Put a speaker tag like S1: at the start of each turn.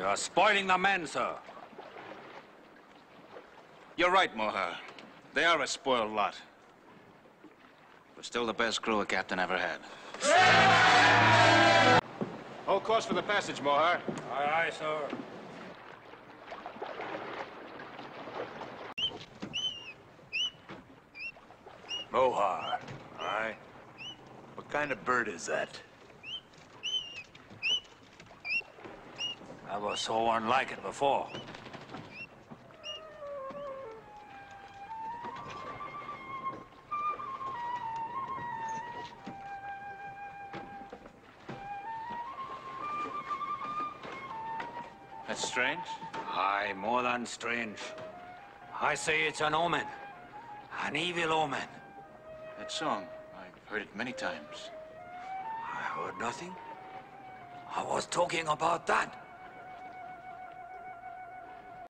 S1: You are spoiling the men, sir.
S2: You're right, Mohar. They are a spoiled lot. But still the best crew a captain ever had. Hold course for the passage, Mohar.
S1: Aye, aye, sir.
S3: Mohar. Aye. What kind of bird is that?
S1: Never saw one like it before.
S2: That's strange.
S1: Aye, more than strange. I say it's an omen. An evil omen.
S2: That song, I've heard it many times.
S1: I heard nothing. I was talking about that.